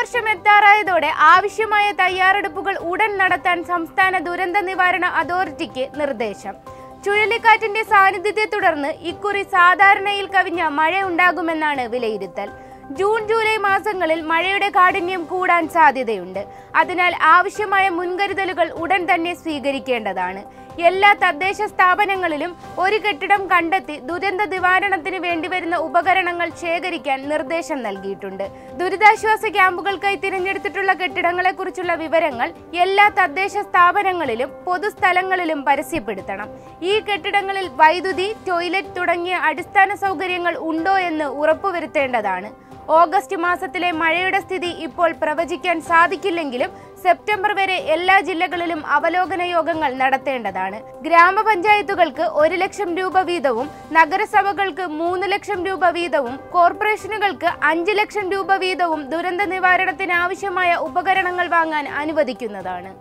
വർഷം എത്താറായതോടെ ആവശ്യമായ തയ്യാറെടുപ്പുകൾ ഉടൻ നടത്താൻ സംസ്ഥാന ദുരന്ത നിവാരണ അതോറിറ്റിക്ക് നിർദ്ദേശം. ചുഴലിക്കാറ്റിന്റെ സാന്നിധ്യത്തെ തുടർന്ന് ഇക്കുറി സാധാരണയിൽ കവിഞ്ഞ മഴ ഉണ്ടാകുമെന്നാണ് വിലയിരുത്തൽ. ജൂൺ ജൂലൈ മാസങ്ങളിൽ മഴയുടെ കാഠിന്യം കൂടാൻ സാധ്യതയുണ്ട്. അതിനാൽ ആവശ്യമായ മുൻകരുതലുകൾ ഉടൻ തന്നെ സ്വീകരിക്കേണ്ടതാണ്. എല്ലാ തദ്ദേശ സ്ഥാപനങ്ങളിലും ഒരു കെട്ടിടം കണ്ടെത്തി ദുരന്ത നിവാരണത്തിന് വേണ്ടിവരുന്ന ഉപകരണങ്ങൾ ശേഖരിക്കാൻ നിർദ്ദേശം നൽകിയിട്ടുണ്ട്. ദുരിതാശ്വാസ ക്യാമ്പുകൾക്കായി തിരഞ്ഞെടുത്തിട്ടുള്ള കെട്ടിടങ്ങളെക്കുറിച്ചുള്ള വിവരങ്ങൾ എല്ലാ തദ്ദേശ സ്ഥാപനങ്ങളിലും പൊതുസ്ഥലങ്ങളിലും പരസ്യപ്പെടുത്തണം. ഈ കെട്ടിടങ്ങളിൽ വൈദ്യുതി ടോയ്ലറ്റ് തുടങ്ങിയ അടിസ്ഥാന സൗകര്യങ്ങൾ ഉണ്ടോ എന്ന് ഉറപ്പുവരുത്തേണ്ടതാണ്. ഓഗസ്റ്റ് മാസത്തിലെ മഴയുടെ സ്ഥിതി ഇപ്പോൾ പ്രവചിക്കാൻ സാധിക്കില്ലെങ്കിലും സെപ്റ്റംബർ വരെ എല്ലാ ജില്ലകളിലും അവലോകന യോഗങ്ങൾ നടത്തേണ്ടതാണ്. ഗ്രാമപഞ്ചായത്തുകൾക്ക് ഒരു ലക്ഷം രൂപ വീതവും നഗരസഭകൾക്ക് മൂന്ന് ലക്ഷം രൂപ വീതവും കോർപ്പറേഷനുകൾക്ക് അഞ്ച് ലക്ഷം രൂപ വീതവും ദുരന്ത നിവാരണത്തിന് ആവശ്യമായ ഉപകരണങ്ങൾ വാങ്ങാൻ അനുവദിക്കുന്നതാണ്.